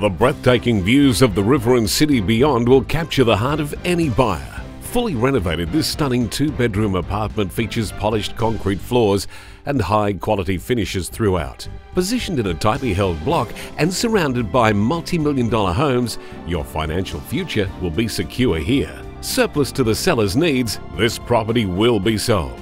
The breathtaking views of the river and city beyond will capture the heart of any buyer. Fully renovated, this stunning two-bedroom apartment features polished concrete floors and high-quality finishes throughout. Positioned in a tightly held block and surrounded by multi-million dollar homes, your financial future will be secure here. Surplus to the seller's needs, this property will be sold.